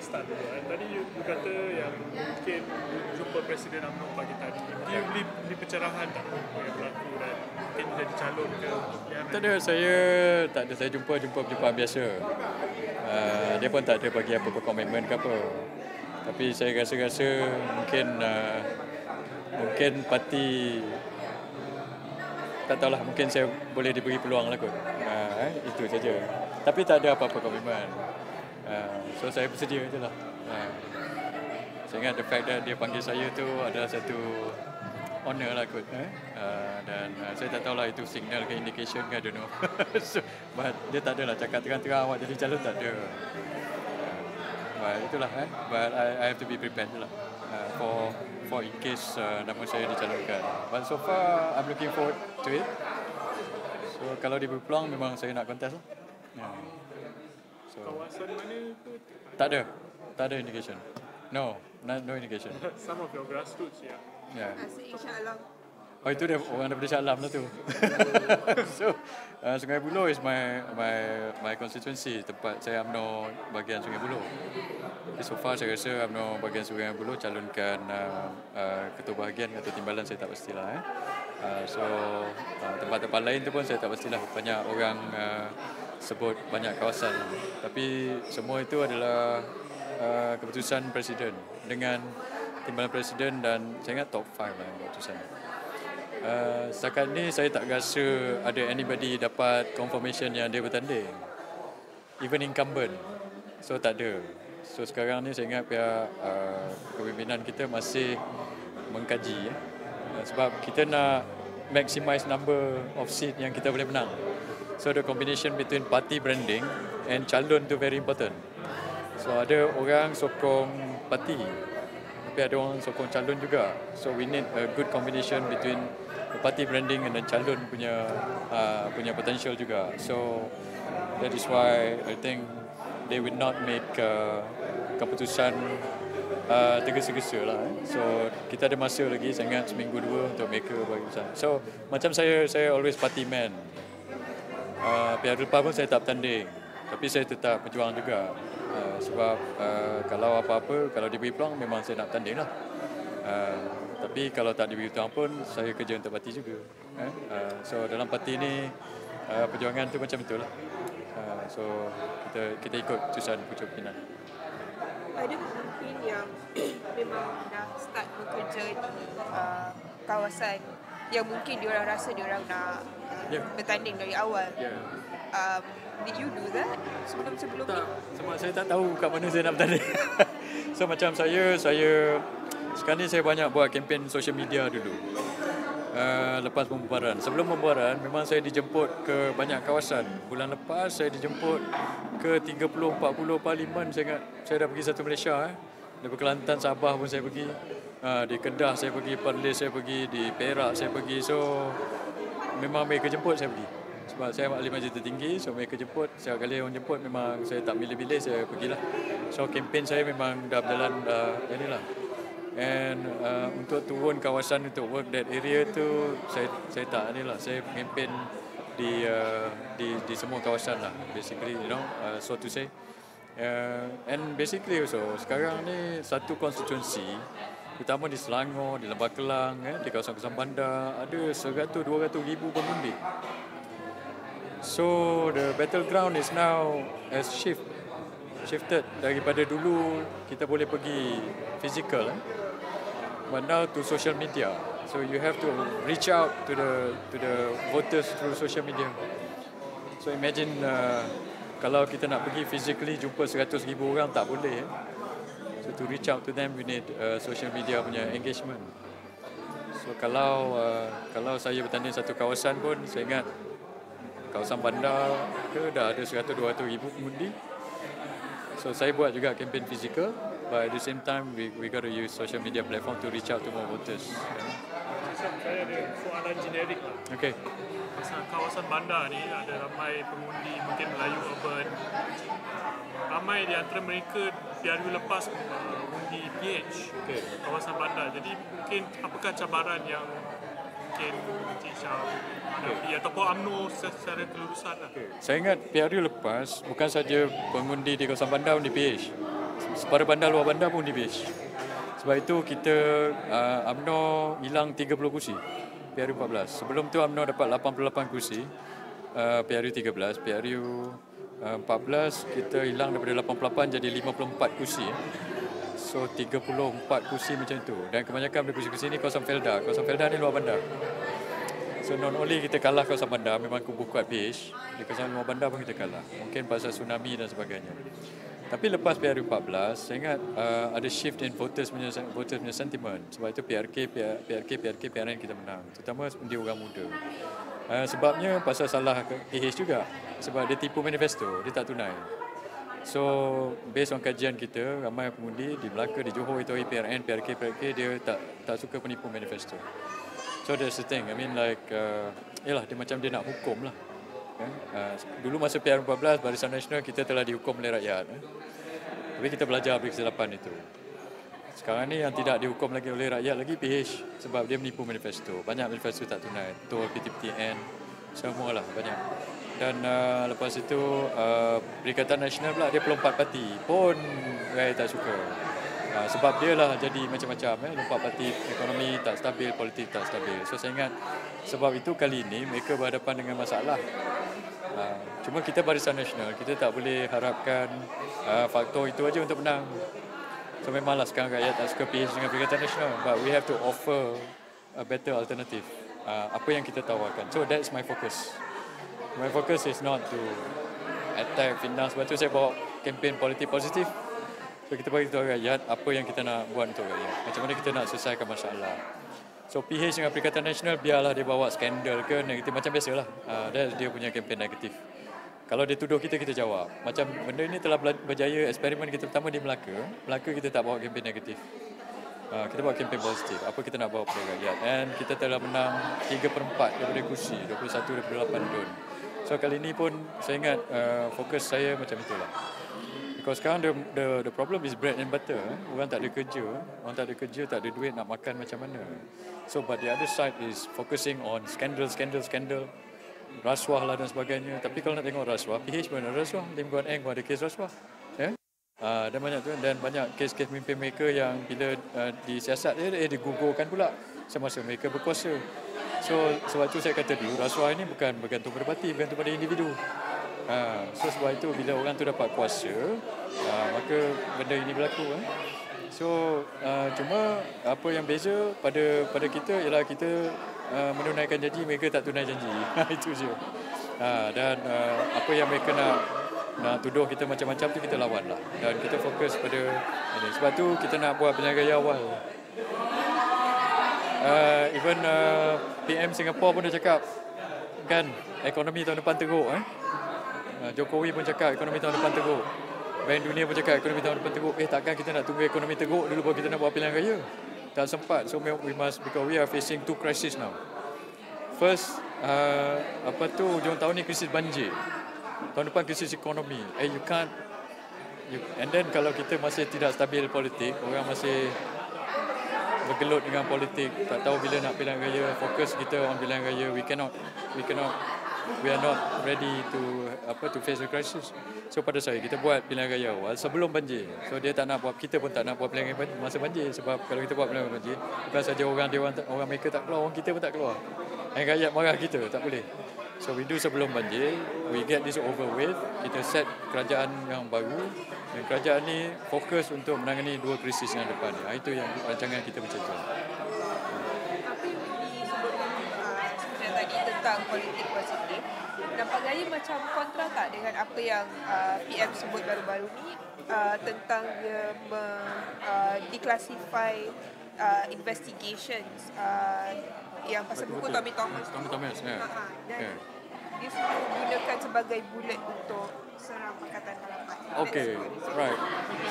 start dulu kan. Tadi you, you kata yang mungkin jumpa Presiden UMNO pagi tadi. Dia beli, beli pencerahan tak yang berlaku dan mungkin jadi calon ke? Tak ada, saya tak ada. Saya jumpa jumpa perjumpaan biasa. Uh, dia pun tak ada bagi apa-apa komitmen ke apa. Tapi saya rasa-rasa mungkin uh, mungkin parti tak tahulah mungkin saya boleh diberi peluang lah kot. Uh, eh, itu saja. Tapi tak ada apa-apa komitmen. Uh, so saya bersedia je lah. Uh, saya ingat the fact that dia panggil saya tu adalah satu honor lah kot. Eh? Uh, dan uh, saya tak tahulah itu signal ke indication ke, I don't know. so, but dia tak adalah cakap terang-terang awak jadi calon tak ada. Uh, but itulah eh. But I, I have to be prepared lah. Uh, for for in case uh, nama saya dicalonkan. But so far I'm looking forward to it. So kalau dia berpeluang memang saya nak contest lah. Yeah. So, Kawasan mana tu? Tak ada. Tak ada indication. No, no, no indication. Some of your grassroots, ya. Yeah. Asyik insyaAllah. Oh itu dia orang daripada Shah Alam lah tu. so uh, Sungai Buloh is my my my constituency tempat saya UMNO bahagian Sungai Buloh. Jadi so far saya rasa UMNO bahagian Sungai Buloh calonkan uh, uh, ketua bahagian atau timbalan saya tak pastilah eh. Uh, so uh, tempat-tempat lain tu pun saya tak pastilah banyak orang uh, sebut banyak kawasan tapi semua itu adalah uh, keputusan presiden dengan timbalan presiden dan saya ingat top 5 lah keputusan. Uh, setakat ni saya tak rasa ada anybody dapat confirmation yang dia bertanding. Even incumbent. So tak ada. So sekarang ni saya ingat pihak uh, kepimpinan kita masih mengkaji. Ya. Uh, sebab kita nak maximize number of seat yang kita boleh menang. So the combination between party branding and calon tu very important. So ada orang sokong parti tapi ada orang sokong calon juga. So we need a good combination between party branding and calon punya uh, punya potential juga. So that is why I think they will not make uh, keputusan uh, tergesa-gesa lah. Eh. So kita ada masa lagi, saya ingat seminggu dua untuk mereka bagi keputusan. So macam saya, saya always party man. Uh, pihak lepas pun saya tak bertanding. Tapi saya tetap berjuang juga. Uh, sebab uh, kalau apa-apa, kalau diberi peluang memang saya nak bertanding lah. Uh, tapi kalau tak diberi peluang pun, saya kerja untuk parti juga. Eh? Uh, so dalam parti ni, uh, perjuangan tu macam itulah. Uh, so kita kita ikut keputusan pucuk pimpinan. Ada pemimpin yang memang dah start bekerja di uh, kawasan yang mungkin diorang rasa diorang nak Ya. bertanding dari awal. Yeah. Um, did you do that sebelum-sebelum Tak, ni? sebab saya tak tahu kat mana saya nak bertanding. so macam saya, saya sekarang ni saya banyak buat kempen social media dulu. Uh, lepas pembubaran. Sebelum pembubaran memang saya dijemput ke banyak kawasan. Bulan lepas saya dijemput ke 30 40 parlimen saya ingat. Saya dah pergi satu Malaysia eh. Dari Kelantan Sabah pun saya pergi. Uh, di Kedah saya pergi, Perlis saya pergi, di Perak saya pergi. So memang mereka jemput saya pergi. Sebab saya ahli majlis tertinggi, so mereka jemput. Setiap kali orang jemput memang saya tak pilih-pilih, saya pergilah. So kempen saya memang dah berjalan dah inilah. And uh, untuk turun kawasan untuk work that area tu saya saya tak inilah. Saya kempen di uh, di di semua kawasan lah basically you know uh, so to say uh, and basically also sekarang ni satu konstituensi terutama di Selangor, di Lembah Kelang, eh, di kawasan-kawasan bandar ada 100-200 ribu pengundi. So the battleground is now has shift shifted daripada dulu kita boleh pergi physical eh, but now to social media. So you have to reach out to the to the voters through social media. So imagine uh, kalau kita nak pergi physically jumpa 100 ribu orang tak boleh. Eh. So to reach out to them we need uh, social media punya engagement. So kalau uh, kalau saya bertanding satu kawasan pun saya ingat kawasan bandar ke dah ada 100 200 ribu pengundi. So saya buat juga kempen fizikal but at the same time we we got to use social media platform to reach out to more voters. Saya ada soalan generik lah. Okay. Pasal kawasan bandar ni ada ramai pengundi mungkin Melayu urban. Ramai di antara mereka biaru lepas uh, undi PH Okay. kawasan bandar. Jadi mungkin apakah cabaran yang mungkin Encik Syah hadapi ataupun UMNO secara kelulusan lah. Saya ingat PRU lepas bukan saja pengundi di kawasan bandar di PH. separuh bandar luar bandar pun di base. Sebab itu kita uh, UMNO hilang 30 kursi PRU 14. Sebelum tu UMNO dapat 88 kursi uh, PRU 13, PRU 14 kita hilang daripada 88 jadi 54 kursi. So 34 kursi macam tu dan kebanyakan dari kursi-kursi ni kawasan Felda. Kawasan Felda ni luar bandar. So not only kita kalah kawasan bandar memang kubu kuat PH, di kawasan luar bandar pun kita kalah. Mungkin pasal tsunami dan sebagainya. Tapi lepas PRU 14, saya ingat uh, ada shift in voters punya voters punya sentiment. Sebab itu PRK, PRK, PRK, PRN kita menang. Terutama dia orang muda. Uh, sebabnya pasal salah PH juga. Sebab dia tipu manifesto, dia tak tunai. So, based on kajian kita, ramai pengundi di Melaka, di Johor itu PRN, PRK, PRK, dia tak tak suka penipu manifesto. So that's the thing. I mean like, uh, yalah dia macam dia nak hukum lah. Kan? Uh, dulu masa PR14 Barisan Nasional kita telah dihukum oleh rakyat. Eh? Tapi kita belajar dari kesilapan itu. Sekarang ni yang tidak dihukum lagi oleh rakyat lagi PH sebab dia menipu manifesto. Banyak manifesto tak tunai. Tol PTPTN semua lah banyak. Dan uh, lepas itu uh, Perikatan Nasional pula dia pelompat parti pun rakyat tak suka. Uh, sebab dia lah jadi macam-macam eh. Lompat parti ekonomi tak stabil, politik tak stabil. So saya ingat sebab itu kali ini mereka berhadapan dengan masalah. Uh, cuma kita Barisan Nasional, kita tak boleh harapkan uh, faktor itu aja untuk menang. So memanglah sekarang rakyat tak suka PH dengan Perikatan Nasional. But we have to offer a better alternative. Uh, apa yang kita tawarkan. So that's my focus. My focus is not to attack fitnah. Sebab tu saya bawa kempen politik positif. So kita bagi tahu rakyat apa yang kita nak buat untuk rakyat. Macam mana kita nak selesaikan masalah. So PH dengan Perikatan Nasional biarlah dia bawa skandal ke negatif macam biasalah. Uh, dia punya kempen negatif. Kalau dia tuduh kita, kita jawab. Macam benda ini telah berjaya eksperimen kita pertama di Melaka. Melaka kita tak bawa kempen negatif. Uh, kita bawa kempen positif. Apa kita nak bawa kepada rakyat. And kita telah menang 3 per 4 daripada kursi. 21 daripada 8 don. So kali ini pun saya ingat uh, fokus saya macam itulah. Because sekarang the, the, the problem is bread and butter. Orang tak ada kerja. Orang tak ada kerja, tak ada duit nak makan macam mana. So but the other side is focusing on scandal, scandal, scandal. Rasuah lah dan sebagainya. Tapi kalau nak tengok rasuah, PH pun ada rasuah. Lim Guan Eng pun ada kes rasuah. Yeah? Uh, dan banyak tu dan banyak kes-kes pemimpin mereka yang bila uh, disiasat dia, eh, digugurkan pula semasa mereka berkuasa. So sebab tu saya kata dulu rasuah ini bukan bergantung pada parti, bergantung pada individu. Ha, so sebab itu bila orang tu dapat kuasa, ha, maka benda ini berlaku. Eh. So uh, cuma apa yang beza pada pada kita ialah kita uh, menunaikan janji, mereka tak tunai janji. itu je. Ha, dan uh, apa yang mereka nak nak tuduh kita macam-macam tu kita lawan lah. Dan kita fokus pada ini. Sebab tu kita nak buat penjaga awal. Uh, even uh, PM Singapore pun dah cakap kan ekonomi tahun depan teruk eh. Ah, Jokowi pun cakap ekonomi tahun depan teruk. Bank dunia pun cakap ekonomi tahun depan teruk. Eh takkan kita nak tunggu ekonomi teruk dulu baru kita nak buat pilihan raya? Tak sempat. So we must because we are facing two crisis now. First, uh, apa tu hujung tahun ni krisis banjir. Tahun depan krisis ekonomi. Eh you can't you, and then kalau kita masih tidak stabil politik, orang masih bergelut dengan politik, tak tahu bila nak pilihan raya, fokus kita on pilihan raya, we cannot we cannot we are not ready to apa to face the crisis. So pada saya kita buat pilihan raya awal sebelum banjir. So dia tak nak buat kita pun tak nak buat pilihan raya masa banjir sebab kalau kita buat pilihan banjir bukan saja orang dia orang, orang mereka tak keluar, orang kita pun tak keluar. Dan rakyat marah kita tak boleh. So we do sebelum banjir, we get this over with, kita set kerajaan yang baru dan kerajaan ni fokus untuk menangani dua krisis yang depan ni. Itu yang rancangan kita macam tu. tentang politik positif nampak gaya macam kontra tak dengan apa yang uh, PM sebut baru-baru ni uh, tentang dia me, uh, declassify uh, investigations uh, yang pasal buku Tommy Thomas Tommy Thomas ya. Yeah. Dan yeah. dia sudah gunakan sebagai bullet untuk serang Pakatan Harapan. Okay, right.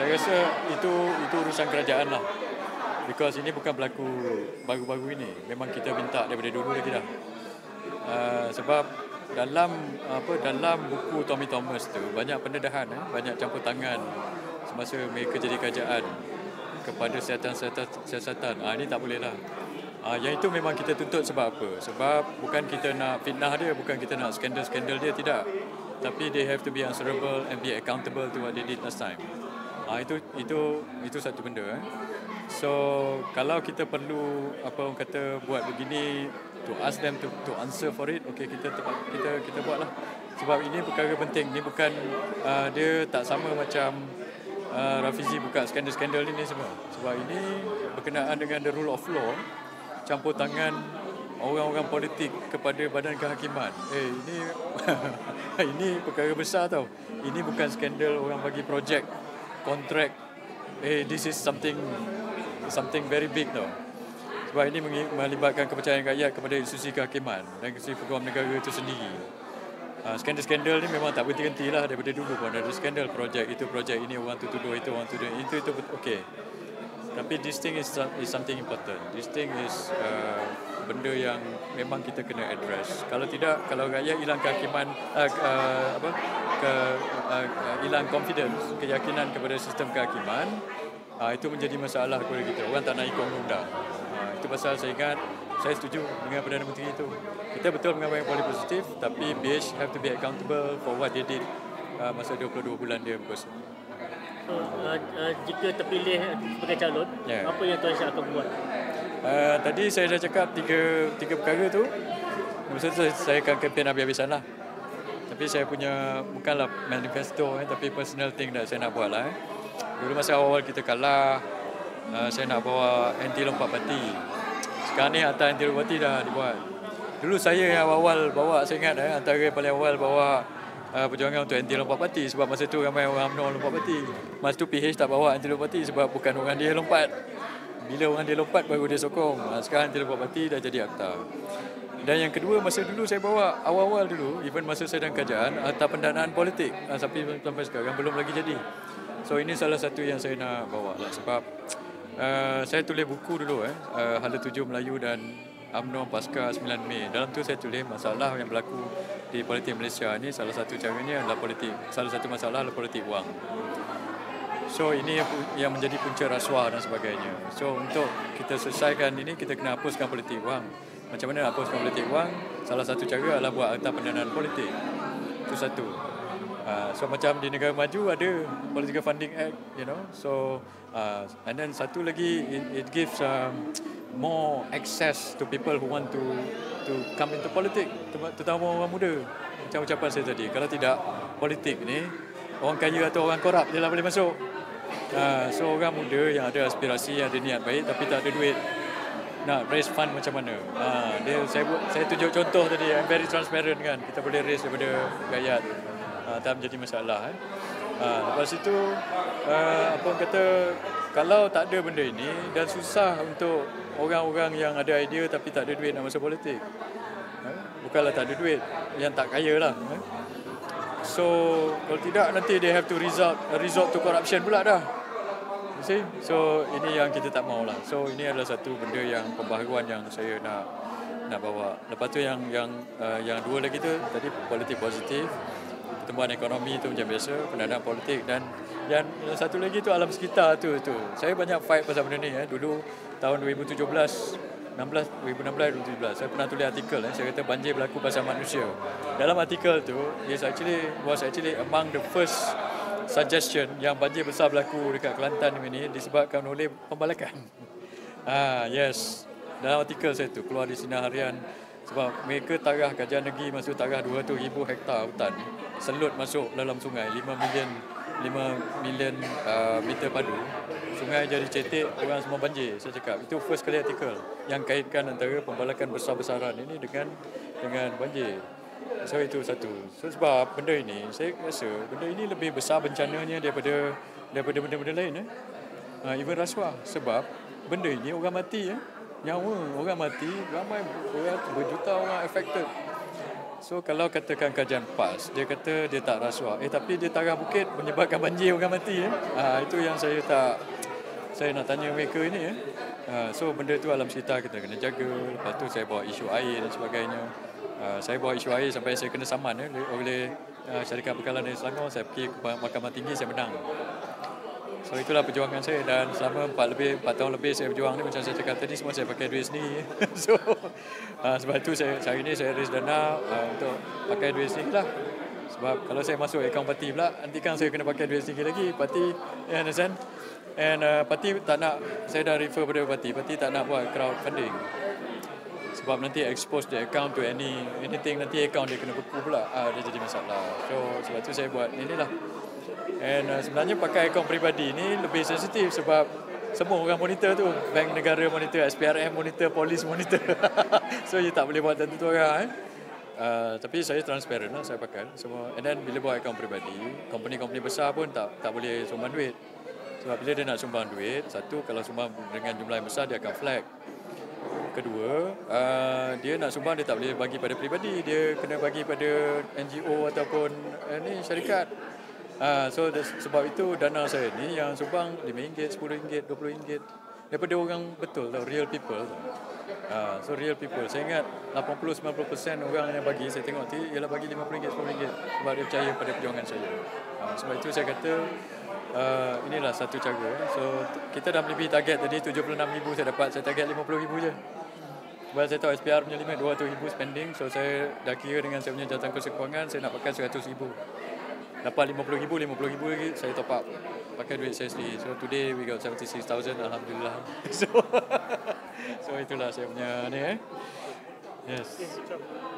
Saya rasa itu itu urusan kerajaan lah. Because ini bukan berlaku baru-baru ini. Memang kita minta daripada dulu lagi dah. Uh, sebab dalam apa dalam buku Tommy Thomas tu banyak pendedahan eh? banyak campur tangan semasa mereka jadi kerajaan kepada siasatan siasatan. Ah ini tak boleh lah. Ah yang itu memang kita tuntut sebab apa? Sebab bukan kita nak fitnah dia bukan kita nak skandal-skandal dia tidak. Tapi they have to be answerable and be accountable to what they did last time. Ah itu itu itu satu benda eh. So kalau kita perlu apa orang kata buat begini to ask them to to answer for it, okay kita tepat, kita kita buatlah. Sebab ini perkara penting. Ini bukan uh, dia tak sama macam uh, Rafizi buka skandal-skandal ini semua. Sebab ini berkenaan dengan the rule of law, campur tangan orang-orang politik kepada badan kehakiman. Eh ini ini perkara besar tau. Ini bukan skandal orang bagi projek kontrak. Eh this is something something very big tau. Sebab ini melibatkan kepercayaan rakyat kepada institusi kehakiman dan institusi peguam negara itu sendiri. Uh, skandal-skandal ni memang tak berhenti-henti lah daripada dulu pun. Ada skandal projek itu projek ini orang tu tuduh itu orang tuduh itu itu okey. Tapi this thing is, is something important. This thing is uh, benda yang memang kita kena address. Kalau tidak kalau rakyat hilang kehakiman uh, uh, apa ke uh, hilang confidence keyakinan kepada sistem kehakiman uh, itu menjadi masalah kepada kita. Orang tak nak ikut undang uh, itu pasal saya ingat saya setuju dengan Perdana Menteri itu. Kita betul mengambil yang paling positif tapi BH have to be accountable for what they did uh, masa 22 bulan dia berkuasa. So, uh, uh, jika terpilih sebagai calon, yeah. apa yang Tuan Syah akan buat? Uh, tadi saya dah cakap tiga tiga perkara tu. Masa tu saya akan kempen habis-habisan lah. Tapi saya punya, bukanlah manifesto eh, tapi personal thing dah saya nak buat lah. Eh. Dulu masa awal kita kalah, uh, saya nak bawa anti lompat parti. Sekarang ni hantar roboti dah dibuat. Dulu saya yang awal bawa, saya ingat eh, antara yang paling awal bawa uh, perjuangan untuk anti lompat parti sebab masa tu ramai orang UMNO lompat parti. Masa tu PH tak bawa anti lompat parti sebab bukan orang dia lompat. Bila orang dia lompat baru dia sokong. Uh, sekarang anti lompat parti dah jadi akta. Dan yang kedua masa dulu saya bawa awal-awal dulu even masa saya dalam kajian harta pendanaan politik uh, sampai sampai sekarang belum lagi jadi. So ini salah satu yang saya nak bawa lah sebab Uh, saya tulis buku dulu eh uh, Hala Tujuh Melayu dan UMNO Pasca 9 Mei. Dalam tu saya tulis masalah yang berlaku di politik Malaysia ini salah satu caranya adalah politik salah satu masalah adalah politik wang. So ini yang menjadi punca rasuah dan sebagainya. So untuk kita selesaikan ini kita kena hapuskan politik wang. Macam mana hapuskan politik wang? Salah satu cara adalah buat akta pendanaan politik. Itu satu. Uh, so macam di negara maju ada political funding act you know. So uh, and then satu lagi it, it gives um, more access to people who want to to come into politik terutama orang muda. Macam ucapan saya tadi kalau tidak politik ni orang kaya atau orang korup dia lah boleh masuk. Uh, so orang muda yang ada aspirasi yang ada niat baik tapi tak ada duit nak raise fund macam mana? Uh, dia saya saya tunjuk contoh tadi I'm very transparent kan. Kita boleh raise daripada rakyat uh, tak menjadi masalah eh. Uh, lepas itu uh, apa orang kata kalau tak ada benda ini dan susah untuk orang-orang yang ada idea tapi tak ada duit nak masuk politik. Eh? Bukanlah tak ada duit, yang tak kaya lah. Eh? So kalau tidak nanti they have to resort resort to corruption pula dah. You see? So ini yang kita tak mau lah. So ini adalah satu benda yang pembaharuan yang saya nak nak bawa. Lepas tu yang yang uh, yang dua lagi tu tadi politik positif pertumbuhan ekonomi itu macam biasa, pendanaan politik dan yang satu lagi tu alam sekitar tu tu. Saya banyak fight pasal benda ni eh. Dulu tahun 2017 16 2016 2017 saya pernah tulis artikel eh saya kata banjir berlaku pasal manusia. Dalam artikel tu is actually was actually among the first suggestion yang banjir besar berlaku dekat Kelantan ini disebabkan oleh pembalakan. Ah yes. Dalam artikel saya tu keluar di sinar harian sebab mereka tarah kajian negeri masuk tarah 200 ribu hektar hutan. Selut masuk dalam sungai 5 million 5 million uh, meter padu. Sungai jadi cetek orang semua banjir saya cakap. Itu first kali artikel yang kaitkan antara pembalakan besar-besaran ini dengan dengan banjir. So itu satu. So sebab benda ini saya rasa benda ini lebih besar bencananya daripada daripada benda-benda lain eh? uh, even rasuah. Sebab benda ini orang mati eh? Nyawa orang mati ramai berjuta orang affected. So kalau katakan kajian PAS dia kata dia tak rasuah. Eh tapi dia tarah bukit menyebabkan banjir orang mati eh. Ha, itu yang saya tak saya nak tanya mereka ini eh. Ha, so benda tu alam sekitar kita kena jaga. Lepas tu saya bawa isu air dan sebagainya. Ha, saya bawa isu air sampai saya kena saman eh, oleh uh, syarikat bekalan dari Selangor. Saya pergi ke mahkamah tinggi saya menang So itulah perjuangan saya dan selama 4 lebih 4 tahun lebih saya berjuang ni macam saya cakap tadi semua saya pakai duit sendiri. so uh, sebab tu saya hari ni saya raise dana uh, untuk pakai duit sendiri lah. Sebab kalau saya masuk akaun parti pula, nanti kan saya kena pakai duit sedikit lagi. Parti, you understand? And uh, parti tak nak, saya dah refer pada parti, parti tak nak buat crowdfunding. Sebab nanti expose the account to any anything, nanti account dia kena beku pula. Ah, dia jadi masalah. So, sebab tu saya buat inilah. And uh, sebenarnya pakai akaun peribadi ni lebih sensitif sebab semua orang monitor tu. Bank negara monitor, SPRM monitor, polis monitor. so, you tak boleh buat tentu tu orang. Eh? Uh, tapi saya transparent lah saya pakai semua and then bila buat akaun peribadi company-company besar pun tak tak boleh sumbang duit sebab bila dia nak sumbang duit satu kalau sumbang dengan jumlah yang besar dia akan flag kedua uh, dia nak sumbang dia tak boleh bagi pada peribadi dia kena bagi pada NGO ataupun uh, ni syarikat uh, so sebab itu dana saya ni yang sumbang RM5 RM10 RM20 daripada orang betul tau real people tau. Uh, so real people. Saya ingat 80-90% orang yang bagi, saya tengok tu ialah bagi RM50, RM10 sebab dia percaya pada perjuangan saya. Uh, sebab itu saya kata uh, inilah satu cara. So kita dah melebihi target tadi RM76,000 saya dapat, saya target RM50,000 je. Sebab saya tahu SPR punya limit RM200,000 spending, so saya dah kira dengan saya punya jawatan kursi kewangan, saya nak pakai RM100,000. Dapat RM50,000, RM50,000 lagi saya top up. Pakai duit saya sendiri. So today we got 76,000, Alhamdulillah. So So itulah saya punya ni eh. Yes.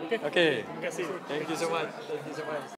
Okay. Okay. Terima kasih. Thank you so much. Thank you so much.